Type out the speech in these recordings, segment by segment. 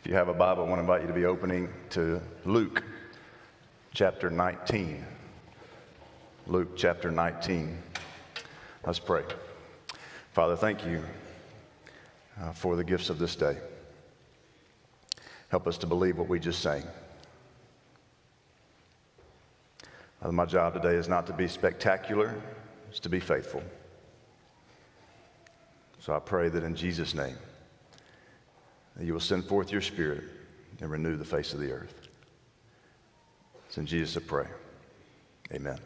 If you have a Bible, I want to invite you to be opening to Luke chapter 19. Luke chapter 19. Let's pray. Father, thank you uh, for the gifts of this day. Help us to believe what we just sang. Uh, my job today is not to be spectacular, it's to be faithful. So I pray that in Jesus' name, that you will send forth your spirit and renew the face of the earth. It's in Jesus I pray. Amen.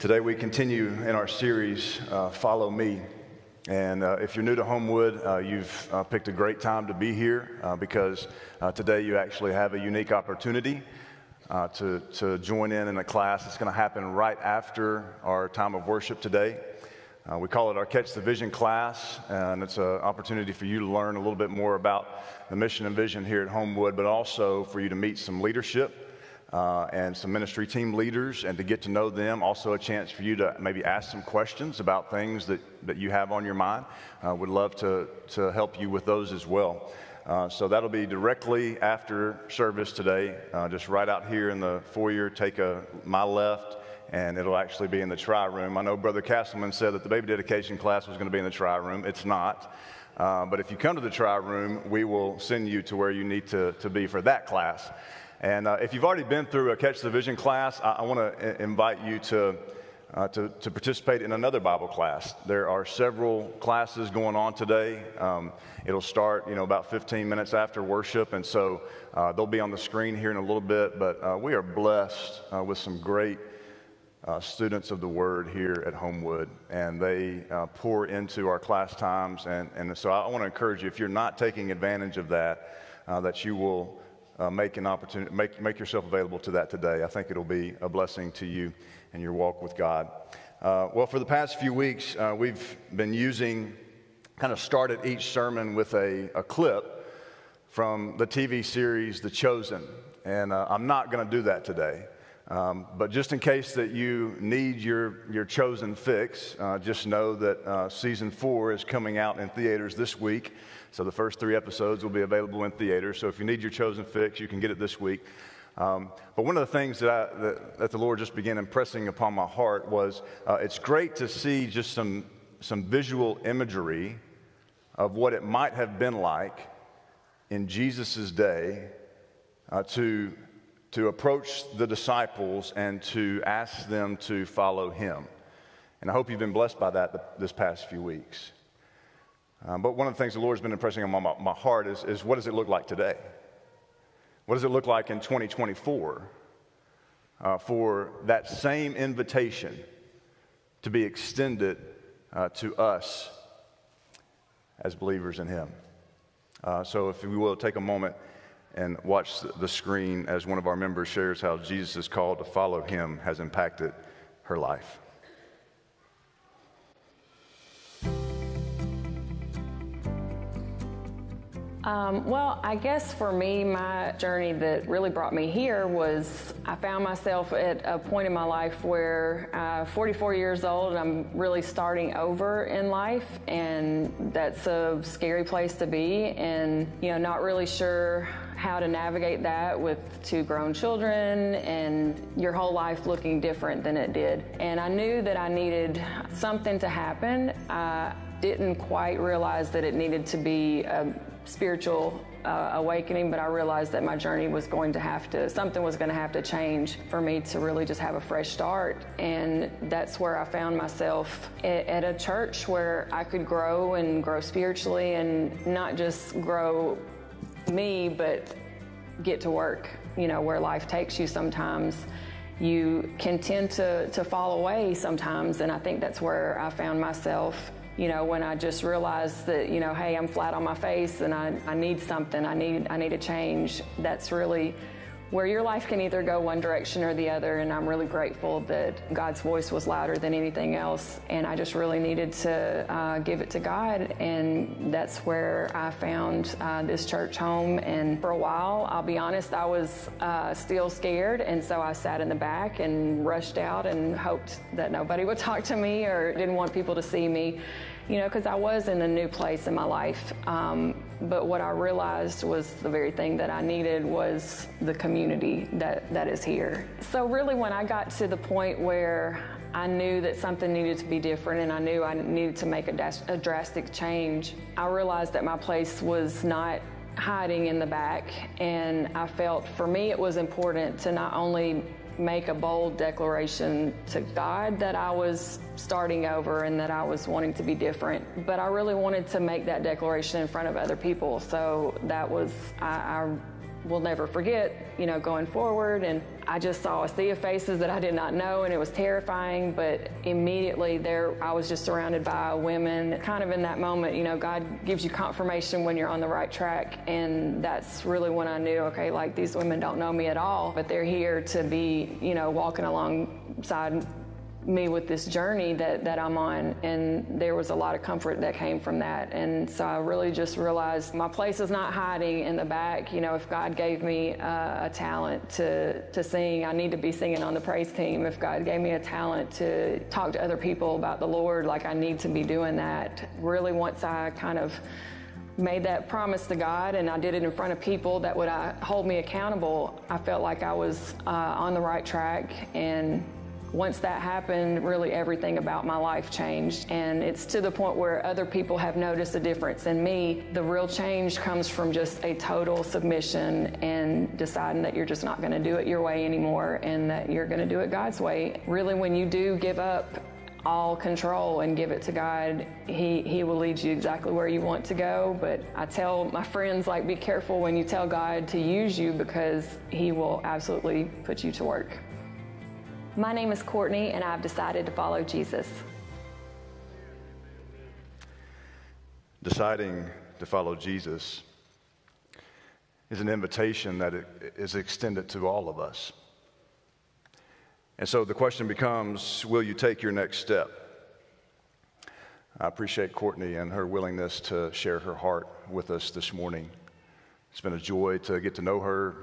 Today we continue in our series, uh, Follow Me. And uh, if you're new to Homewood, uh, you've uh, picked a great time to be here uh, because uh, today you actually have a unique opportunity to, to join in in a class that's going to happen right after our time of worship today. Uh, we call it our Catch the Vision class, and it's an opportunity for you to learn a little bit more about the mission and vision here at Homewood, but also for you to meet some leadership uh, and some ministry team leaders and to get to know them. Also, a chance for you to maybe ask some questions about things that, that you have on your mind. Uh, would love to, to help you with those as well. Uh, so that'll be directly after service today, uh, just right out here in the foyer. Take a my left and it'll actually be in the try room. I know Brother Castleman said that the baby dedication class was going to be in the try room. It's not. Uh, but if you come to the try room, we will send you to where you need to, to be for that class. And uh, if you've already been through a Catch the Vision class, I, I want to invite you to, uh, to, to, participate in another Bible class. There are several classes going on today. Um, it'll start, you know, about 15 minutes after worship, and so uh, they'll be on the screen here in a little bit. But uh, we are blessed uh, with some great uh, students of the Word here at Homewood, and they uh, pour into our class times. And, and so I, want to encourage you, if you're not taking advantage of that, uh, that you will uh, make an opportunity, make, make yourself available to that today. I think it'll be a blessing to you and your walk with God. Uh, well, for the past few weeks, uh, we've been using, kind of started each sermon with a, a clip from the TV series The Chosen. And I'm not going to do that today. Um, but just in case that you need your, your chosen fix, uh, just know that uh, season four is coming out in theaters this week. So the first three episodes will be available in theaters. So if you need your chosen fix, you can get it this week. Um, but one of the things that, I, that, that, the Lord just began impressing upon my heart was uh, it's great to see just some, some visual imagery of what it might have been like in Jesus' day uh, to to approach the disciples and to ask them to follow him. And I hope you've been blessed by that this past few weeks. Um, but one of the things the Lord's been impressing on my, my heart is, is what does it look like today? What does it look like in 2024 uh, for that same invitation to be extended uh, to us as believers in Him? Uh, so, if we will take a moment and watch the screen as one of our members shares how Jesus' call to follow him has impacted her life. Um, well, I guess for me, my journey that really brought me here was I found myself at a point in my life where uh, 44 years old, I'm really starting over in life, and that's a scary place to be, and you know, not really sure how to navigate that with two grown children and your whole life looking different than it did. And I knew that I needed something to happen. I didn't quite realize that it needed to be a spiritual uh, awakening, but I realized that my journey was going to have to, something was going to have to change for me to really just have a fresh start. And that's where I found myself at, at a church where I could grow and grow spiritually and not just grow me, but get to work, you know, where life takes you sometimes. You can tend to, to fall away sometimes, and I think that's where I found myself you know, when I just realized that, you know, hey, I'm flat on my face and I, I need something, I need, I need a change. That's really where your life can either go one direction or the other. And I'm really grateful that God's voice was louder than anything else. And I just really needed to uh, give it to God. And that's where I found uh, this church home. And for a while, I'll be honest, I was uh, still scared. And so I sat in the back and rushed out and hoped that nobody would talk to me or didn't want people to see me you know, because I was in a new place in my life. Um, but what I realized was the very thing that I needed was the community that, that is here. So, really, when I got to the point where I knew that something needed to be different and I knew I needed to make a, a drastic change, I realized that my place was not hiding in the back. And I felt for me it was important to not only make a bold declaration to God that I was starting over and that I was wanting to be different. But I really wanted to make that declaration in front of other people. So that was, I, I will never forget, you know, going forward. And I just saw a sea of faces that I did not know, and it was terrifying. But immediately there, I was just surrounded by women. Kind of in that moment, you know, God gives you confirmation when you're on the right track. And that's really when I knew, okay, like these women don't know me at all, but they're here to be, you know, walking alongside me with this journey that, that I'm on. And there was a lot of comfort that came from that. And so I really just realized my place is not hiding in the back. You know, if God gave me uh, a talent to, to sing, I need to be singing on the praise team. If God gave me a talent to talk to other people about the Lord, like I need to be doing that. Really, once I kind of made that promise to God and I did it in front of people that would uh, hold me accountable, I felt like I was uh, on the right track and once that happened, really everything about my life changed. And it's to the point where other people have noticed a difference in me. The real change comes from just a total submission and deciding that you're just not going to do it your way anymore and that you're going to do it God's way. Really, when you do give up all control and give it to God, he, he will lead you exactly where you want to go. But I tell my friends, like, be careful when you tell God to use you because He will absolutely put you to work. My name is Courtney, and I've decided to follow Jesus. Deciding to follow Jesus is an invitation that is extended to all of us. And so the question becomes will you take your next step? I appreciate Courtney and her willingness to share her heart with us this morning. It's been a joy to get to know her,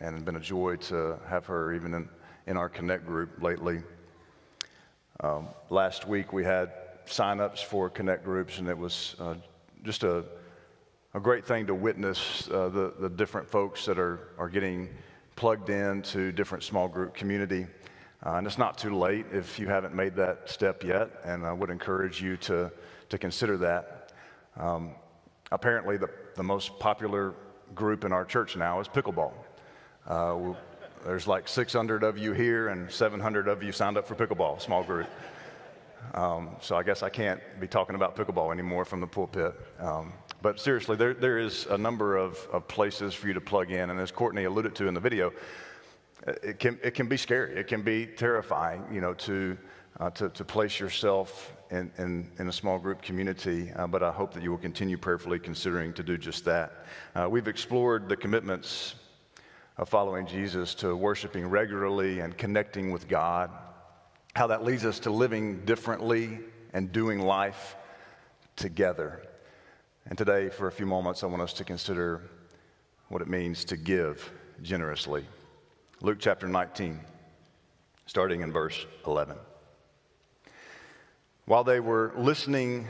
and it's been a joy to have her even in in our Connect group lately. Um, last week we had signups for Connect groups, and it was uh, just a, a great thing to witness uh, the, the different folks that are, are getting plugged into different small group community. Uh, and it's not too late if you haven't made that step yet, and I would encourage you to, to consider that. Um, apparently, the, the most popular group in our church now is pickleball. Uh, there's like 600 of you here, and 700 of you signed up for pickleball, small group. Um, so I guess I can't be talking about pickleball anymore from the pulpit. Um, but seriously, there, there is a number of, of places for you to plug in. And as Courtney alluded to in the video, it can, it can be scary. It can be terrifying, you know, to, uh, to, to place yourself in, in, in, a small group community. Uh, but I hope that you will continue prayerfully considering to do just that. Uh, we've explored the commitments of following Jesus to worshiping regularly and connecting with God, how that leads us to living differently and doing life together. And today, for a few moments, I want us to consider what it means to give generously. Luke chapter 19, starting in verse 11. While they were listening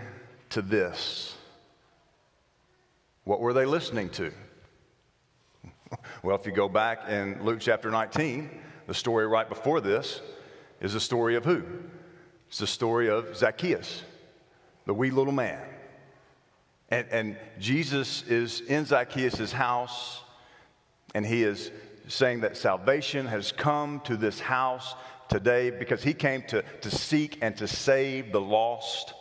to this, what were they listening to? Well, if you go back in Luke chapter 19, the story right before this is the story of who? It's the story of Zacchaeus, the wee little man. And, and Jesus is in Zacchaeus' house, and he is saying that salvation has come to this house today because he came to, to seek and to save the lost.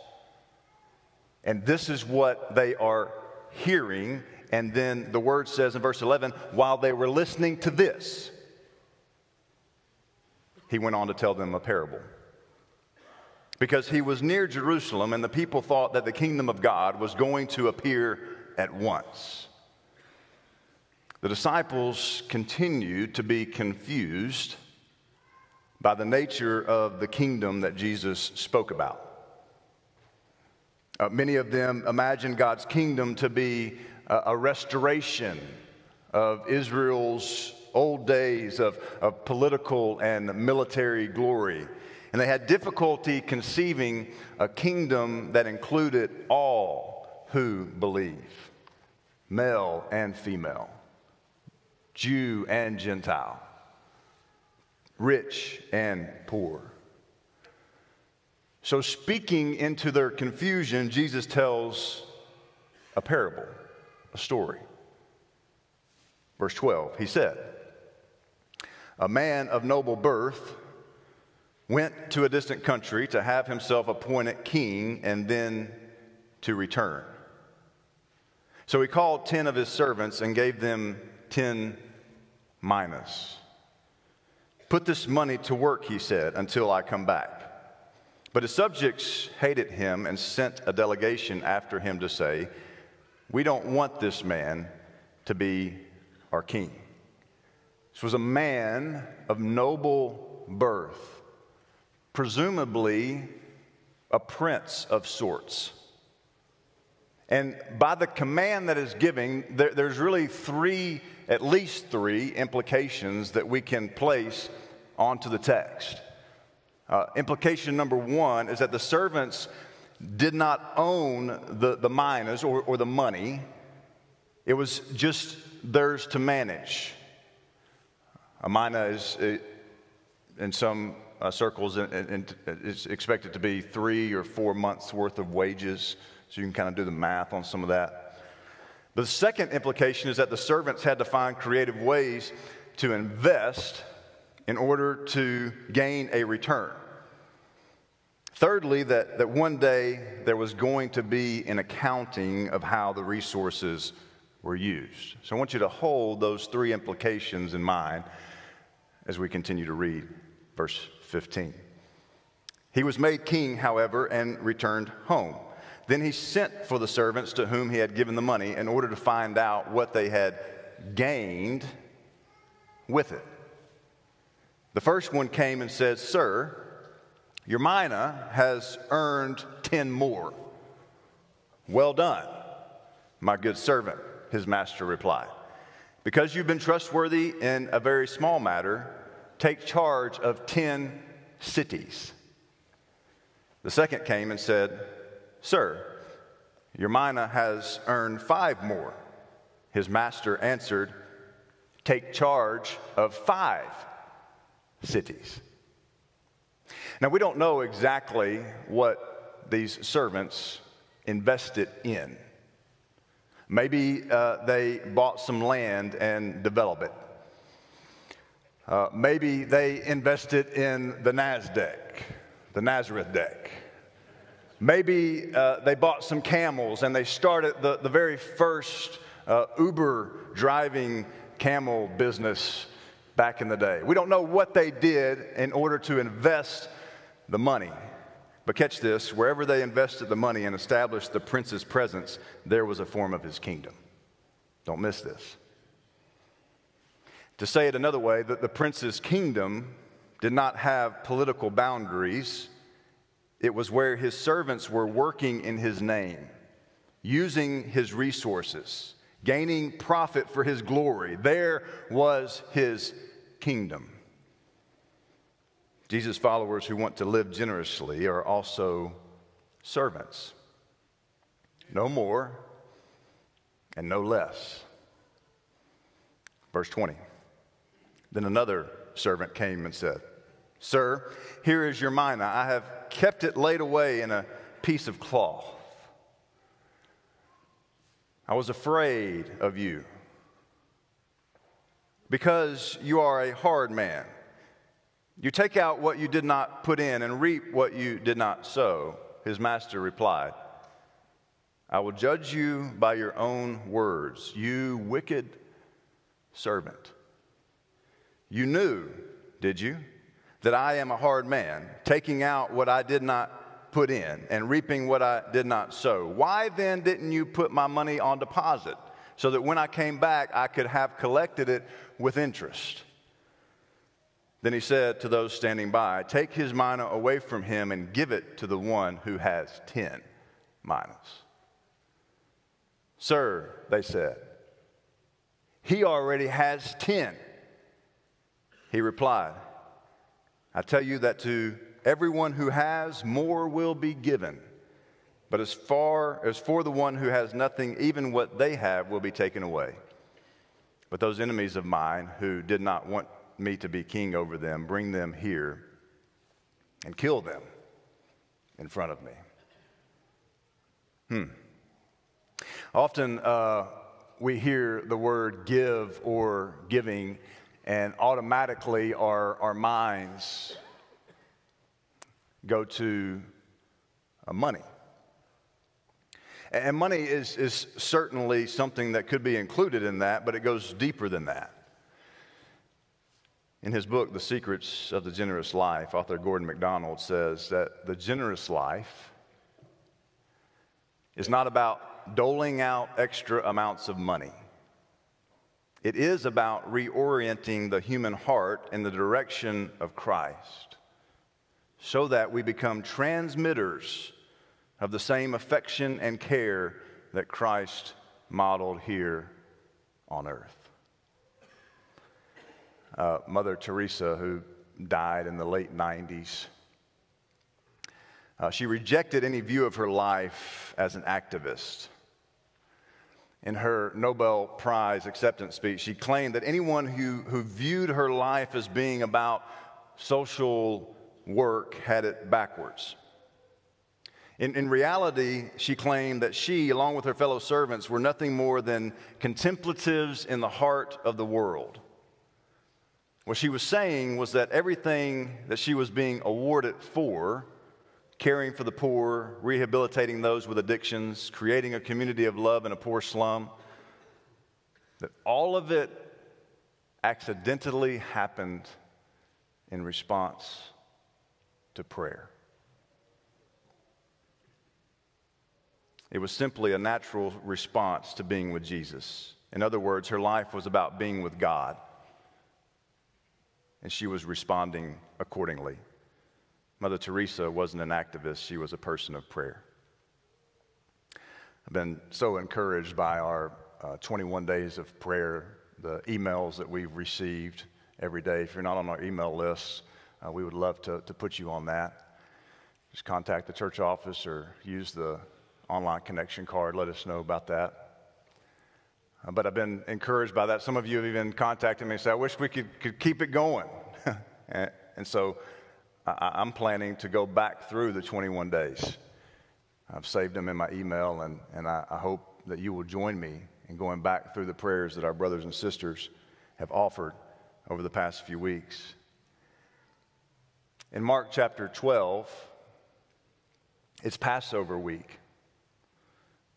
And this is what they are hearing and then the word says in verse 11, while they were listening to this, he went on to tell them a parable. Because he was near Jerusalem, and the people thought that the kingdom of God was going to appear at once. The disciples continued to be confused by the nature of the kingdom that Jesus spoke about. Uh, many of them imagined God's kingdom to be a, restoration of Israel's old days of, of political and military glory. And they had difficulty conceiving a kingdom that included all who believe, male and female, Jew and Gentile, rich and poor. So, speaking into their confusion, Jesus tells a parable, a story. Verse 12, he said, A man of noble birth went to a distant country to have himself appointed king and then to return. So he called 10 of his servants and gave them 10 minas. Put this money to work, he said, until I come back. But his subjects hated him and sent a delegation after him to say, We don't want this man to be our king. This was a man of noble birth presumably a prince of sorts. And by the command that is giving, there, there's really three, at least three implications that we can place onto the text. Uh, implication number one is that the servants did not own the, the minas or, or the money, it was just theirs to manage. A mina is, in some uh, circles, it's expected to be three or four months worth of wages. So you can kind of do the math on some of that. But the second implication is that the servants had to find creative ways to invest in order to gain a return. Thirdly, that, that one day there was going to be an accounting of how the resources were used. So I want you to hold those three implications in mind as we continue to read verse 15. He was made king, however, and returned home. Then he sent for the servants to whom he had given the money in order to find out what they had gained with it. The first one came and said, Sir, your mina has earned 10 more. Well done, my good servant, his master replied. Because you've been trustworthy in a very small matter, take charge of 10 cities. The second came and said, Sir, your mina has earned five more. His master answered, Take charge of five cities. Now, we don't know exactly what these servants invested in. Maybe uh, they bought some land and developed it. Uh, maybe they invested in the NASDAQ, the Nazareth deck. Maybe uh, they bought some camels and they started the, the very first uh, Uber driving camel business back in the day. We don't know what they did in order to invest the money. But catch this wherever they invested the money and established the prince's presence, there was a form of his kingdom. Don't miss this. To say it another way, that the prince's kingdom did not have political boundaries. It was where his servants were working in his name, using his resources, gaining profit for his glory. There was his kingdom. Jesus' followers who want to live generously are also servants. No more and no less. Verse 20. Then another servant came and said, Sir, here is your mina. I have kept it laid away in a piece of cloth. I was afraid of you because you are a hard man. You take out what you did not put in and reap what you did not sow. His master replied, I will judge you by your own words, you wicked servant. You knew, did you, that I am a hard man, taking out what I did not put in and reaping what I did not sow. Why then didn't you put my money on deposit so that when I came back, I could have collected it with interest. Then he said to those standing by, Take his mina away from him and give it to the one who has 10 minas. Sir, they said, he already has 10. He replied, I tell you that to everyone who has, more will be given. But as far as for the one who has nothing, even what they have will be taken away. But those enemies of mine who did not want me to be king over them, bring them here and kill them in front of me. Hmm. Often uh, we hear the word give or giving, and automatically our, our minds go to uh, money. And money is, is certainly something that could be included in that, but it goes deeper than that. In his book, The Secrets of the Generous Life, author Gordon MacDonald says that the generous life is not about doling out extra amounts of money. It is about reorienting the human heart in the direction of Christ so that we become transmitters of the same affection and care that Christ modeled here on earth. Uh, Mother Teresa, who died in the late 90s, uh, she rejected any view of her life as an activist. In her Nobel Prize acceptance speech, she claimed that anyone who, who viewed her life as being about social work had it backwards. In, in reality, she claimed that she, along with her fellow servants, were nothing more than contemplatives in the heart of the world. What she was saying was that everything that she was being awarded for, caring for the poor, rehabilitating those with addictions, creating a community of love in a poor slum, that all of it accidentally happened in response to prayer. It was simply a natural response to being with Jesus. In other words, her life was about being with God, and she was responding accordingly. Mother Teresa wasn't an activist, she was a person of prayer. I've been so encouraged by our uh, 21 days of prayer, the emails that we've received every day. If you're not on our email list, uh, we would love to, to put you on that. Just contact the church office or use the online connection card. Let us know about that. Uh, but I've been encouraged by that. Some of you have even contacted me and said, I wish we could, could keep it going. and, and, so I, am planning to go back through the 21 days. I've saved them in my email, and, and I, I hope that you will join me in going back through the prayers that our brothers and sisters have offered over the past few weeks. In Mark chapter 12, it's Passover week.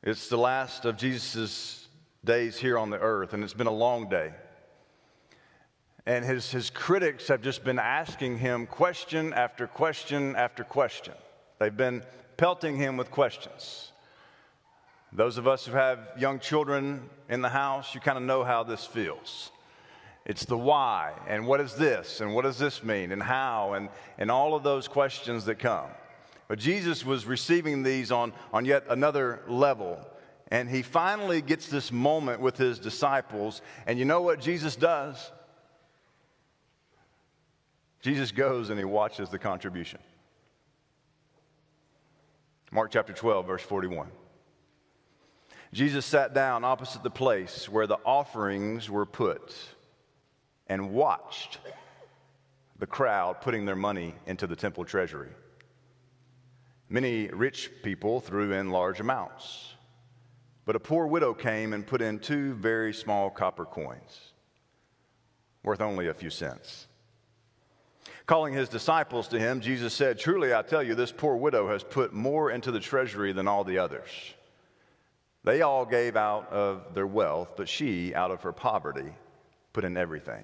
It's the last of Jesus' days here on the earth, and it's been a long day. And his, his critics have just been asking him question after question after question. They've been pelting him with questions. Those of us who have young children in the house, you kind of know how this feels. It's the why, and what is this, and what does this mean, and how, and, and all of those questions that come. But Jesus was receiving these on, on yet another level. And he finally gets this moment with his disciples. And you know what Jesus does? Jesus goes and he watches the contribution. Mark chapter 12, verse 41. Jesus sat down opposite the place where the offerings were put and watched the crowd putting their money into the temple treasury. Many rich people threw in large amounts, but a poor widow came and put in two very small copper coins, worth only a few cents. Calling his disciples to him, Jesus said, Truly I tell you, this poor widow has put more into the treasury than all the others. They all gave out of their wealth, but she, out of her poverty, put in everything,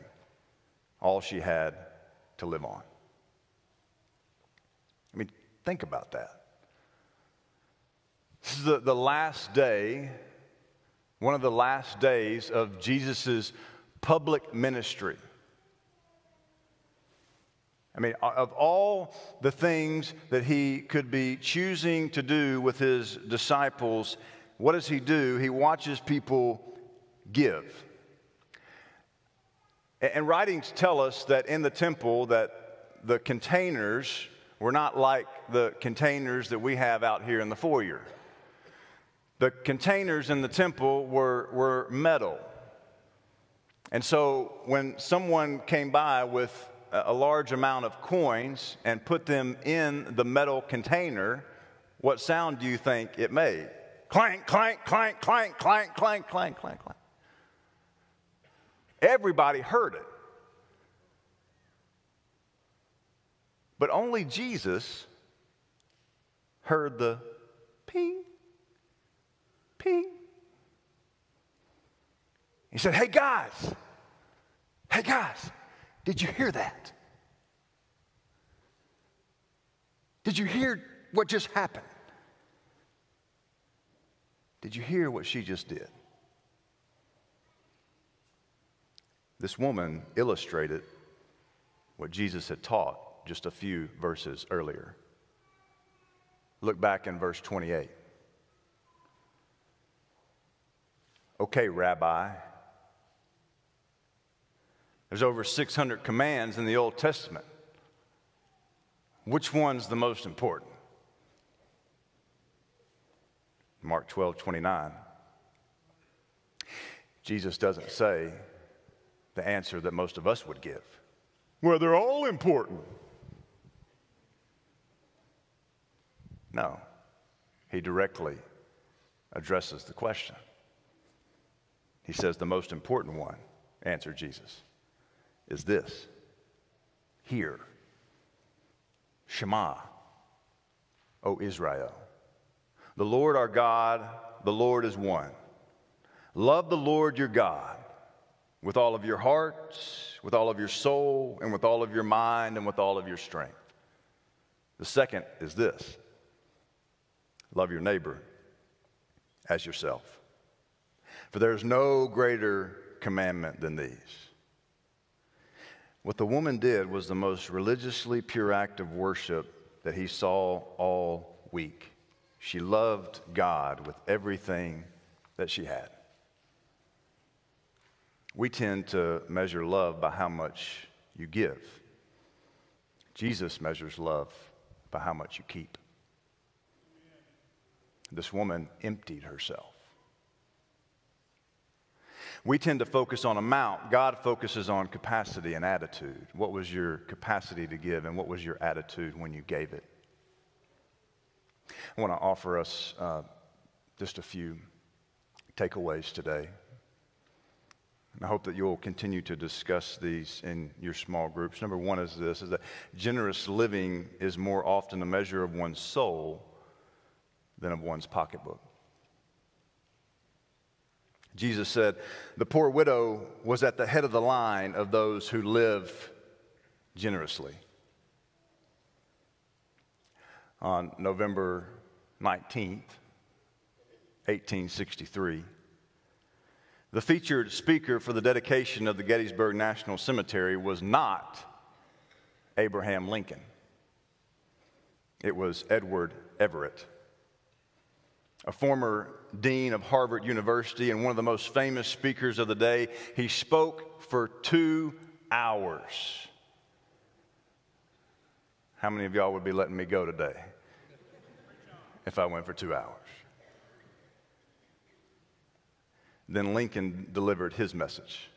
all she had to live on. I mean, think about that. This is the, the last day one of the last days of Jesus' public ministry. I mean, of all the things that he could be choosing to do with his disciples, what does he do? He watches people give. And writings tell us that in the temple that the containers were not like the containers that we have out here in the foyer. The containers in the temple were, were metal. And so when someone came by with a large amount of coins and put them in the metal container, what sound do you think it made? Clank, clank, clank, clank, clank, clank, clank, clank, clank. Everybody heard it. But only Jesus heard the ping, ping. He said, Hey guys, hey guys, did you hear that? Did you hear what just happened? Did you hear what she just did? This woman illustrated what Jesus had taught just a few verses earlier. Look back in verse 28. Okay, Rabbi, there's over 600 commands in the Old Testament. Which one's the most important? Mark 12, 29. Jesus doesn't say the answer that most of us would give. Well, they're all important. No, he directly addresses the question. He says, The most important one, answered Jesus is this Hear, Shema, O Israel. The Lord our God, the Lord is one. Love the Lord your God with all of your heart, with all of your soul, and with all of your mind, and with all of your strength. The second is this love your neighbor as yourself. For there is no greater commandment than these. What the woman did was the most religiously pure act of worship that he saw all week. She loved God with everything that she had. We tend to measure love by how much you give. Jesus measures love by how much you keep. This woman emptied herself. We tend to focus on amount. God focuses on capacity and attitude. What was your capacity to give, and what was your attitude when you gave it? I want to offer us uh, just a few takeaways today. And I hope that you'll continue to discuss these in your small groups. Number one is this is that generous living is more often a measure of one's soul than of one's pocketbook. Jesus said, The poor widow was at the head of the line of those who live generously. On November 19th, 1863, the featured speaker for the dedication of the Gettysburg National Cemetery was not Abraham Lincoln, it was Edward Everett a former dean of Harvard University and one of the most famous speakers of the day. He spoke for two hours. How many of y'all would be letting me go today if I went for two hours? Then Lincoln delivered his message,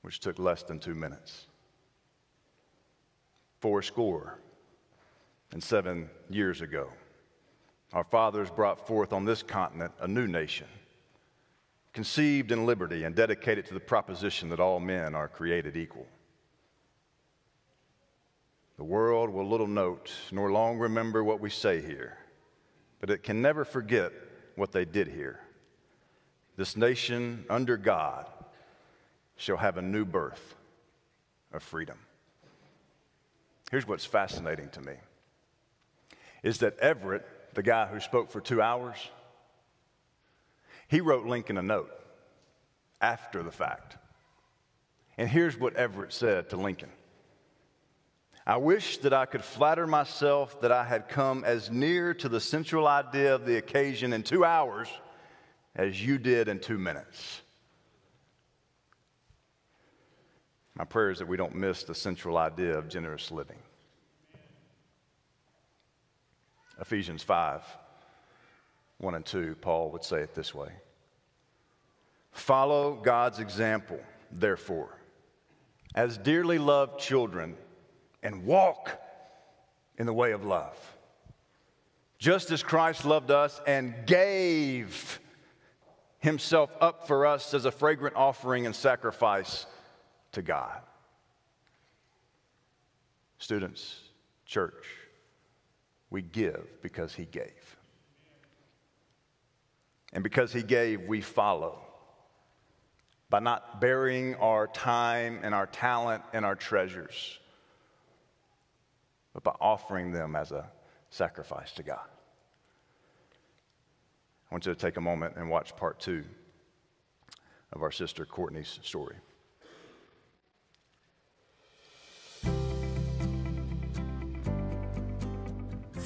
which took less than two minutes. Four score and seven years ago. Our fathers brought forth on this continent a new nation, conceived in liberty and dedicated to the proposition that all men are created equal. The world will little note nor long remember what we say here, but it can never forget what they did here. This nation under God shall have a new birth of freedom. Here's what's fascinating to me is that Everett the guy who spoke for two hours, He wrote Lincoln a note after the fact. And here's what Everett said to Lincoln I wish that I could flatter myself that I had come as near to the central idea of the occasion in two hours as you did in two minutes. My prayer is that we don't miss the central idea of generous living. Ephesians 5 1 and 2, Paul would say it this way Follow God's example, therefore, as dearly loved children, and walk in the way of love. Just as Christ loved us and gave himself up for us as a fragrant offering and sacrifice to God. Students, church, we give because he gave. And because he gave, we follow by not burying our time and our talent and our treasures, but by offering them as a sacrifice to God. I want you to take a moment and watch part two of our sister Courtney's story.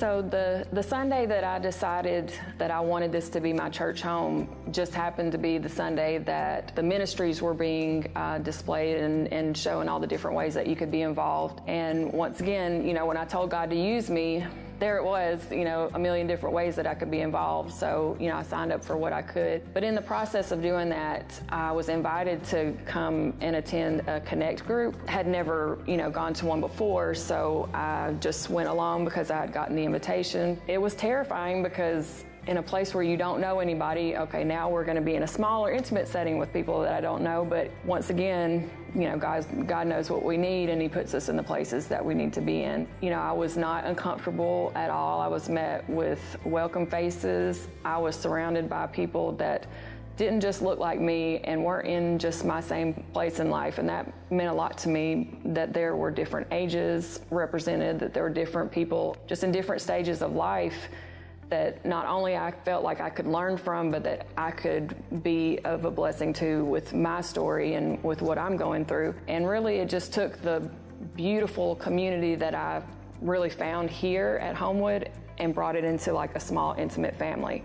So the, the Sunday that I decided that I wanted this to be my church home just happened to be the Sunday that the ministries were being uh, displayed and, and showing all the different ways that you could be involved. And once again, you know, when I told God to use me, there it was, you know, a million different ways that I could be involved. So, you know, I signed up for what I could. But in the process of doing that, I was invited to come and attend a Connect group. Had never, you know, gone to one before, so I just went along because I had gotten the invitation. It was terrifying because in a place where you don't know anybody, okay, now we're going to be in a smaller, intimate setting with people that I don't know. But once again, you know, God, God knows what we need and He puts us in the places that we need to be in. You know, I was not uncomfortable at all. I was met with welcome faces. I was surrounded by people that didn't just look like me and weren't in just my same place in life. And that meant a lot to me that there were different ages represented, that there were different people just in different stages of life that not only I felt like I could learn from, but that I could be of a blessing to with my story and with what I'm going through. And really, it just took the beautiful community that I really found here at Homewood and brought it into like a small, intimate family.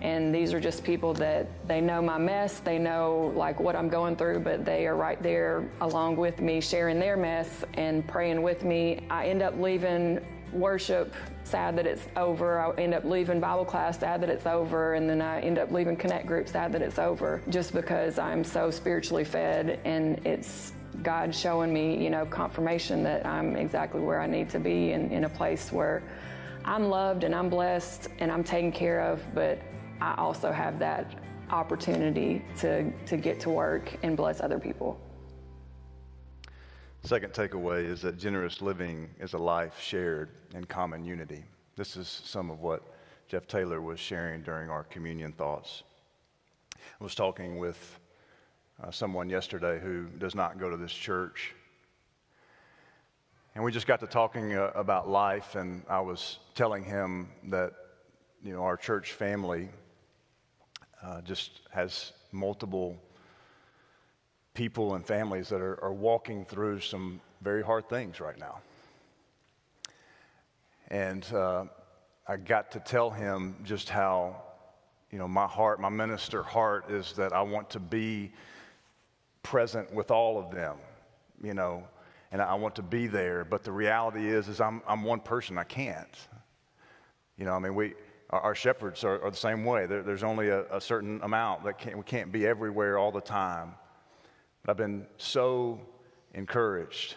And these are just people that they know my mess, they know like what I'm going through, but they are right there along with me, sharing their mess and praying with me. I end up leaving worship sad that it's over. I end up leaving Bible class sad that it's over, and then I end up leaving Connect Group sad that it's over, just because I'm so spiritually fed and it's God showing me, you know, confirmation that I'm exactly where I need to be and in a place where I'm loved and I'm blessed and I'm taken care of, but I also have that opportunity to, to get to work and bless other people. Second takeaway is that generous living is a life shared in common unity. This is some of what Jeff Taylor was sharing during our communion thoughts. I was talking with uh, someone yesterday who does not go to this church. And we just got to talking uh, about life, and I was telling him that, you know, our church family uh, just has multiple people and families that are, are walking through some very hard things right now. And uh, I got to tell him just how, you know, my heart, my minister heart is that I want to be present with all of them, you know, and I want to be there. But the reality is, is I'm, I'm one person. I can't. You know, I mean, we, our, shepherds are, are, the same way. There, there's only a, a certain amount that can't, we can't be everywhere all the time. But I've been so encouraged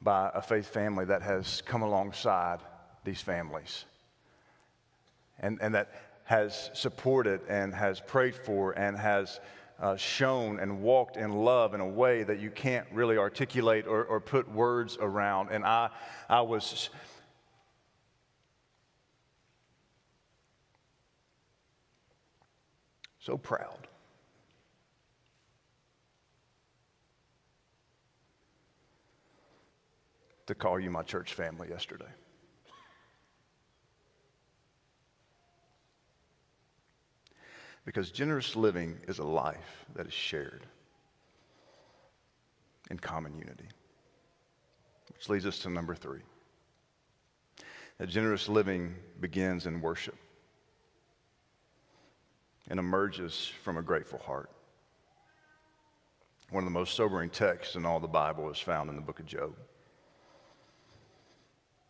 by a faith family that has come alongside these families and, and that has supported and has prayed for and has uh, shown and walked in love in a way that you can't really articulate or, or put words around. And I, I was. So proud to call you my church family yesterday. Because generous living is a life that is shared in common unity. Which leads us to number three. That generous living begins in worship and emerges from a grateful heart. One of the most sobering texts in all the Bible is found in the book of Job.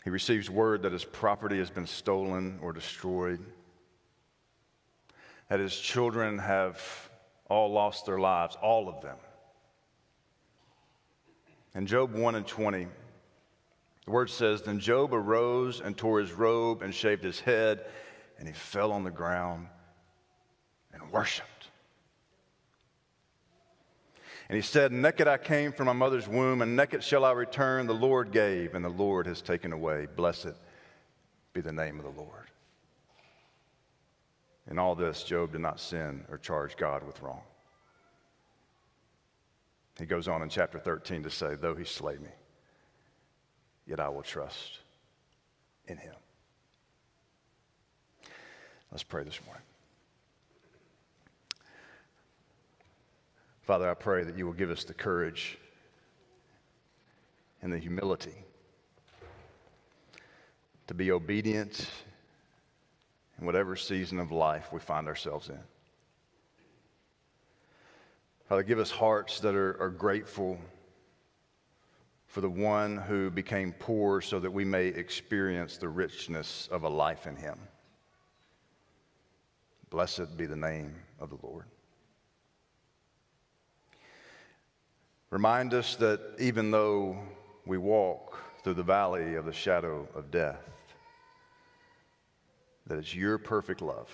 He receives word that his property has been stolen or destroyed, that his children have all lost their lives, all of them. In Job 1 and 20, the word says, Then Job arose and tore his robe and shaved his head, and he fell on the ground and worshiped. And he said, Naked I came from my mother's womb, and naked shall I return. The Lord gave, and the Lord has taken away. Blessed be the name of the Lord. In all this, Job did not sin or charge God with wrong. He goes on in chapter 13 to say, Though he slay me, yet I will trust in him. Let's pray this morning. Father, I pray that you will give us the courage and the humility to be obedient in whatever season of life we find ourselves in. Father, give us hearts that are, are grateful for the one who became poor so that we may experience the richness of a life in him. Blessed be the name of the Lord. Remind us that even though we walk through the valley of the shadow of death, that it's your perfect love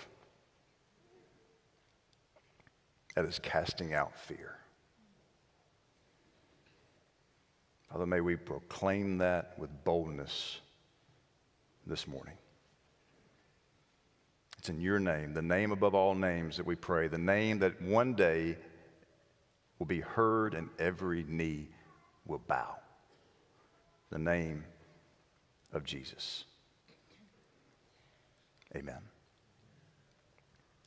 that is casting out fear. Father, may we proclaim that with boldness this morning. It's in your name, the name above all names, that we pray, the name that one day will be heard and every knee will bow. The name of Jesus. Amen.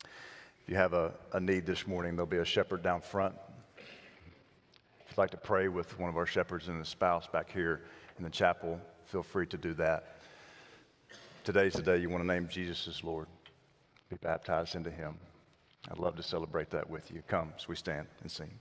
If you have a, a need this morning, there'll be a shepherd down front. If you'd like to pray with one of our shepherds and his spouse back here in the chapel, feel free to do that. Today's the day you want to name Jesus as Lord, be baptized into him. I'd love to celebrate that with you. Come as we stand and sing.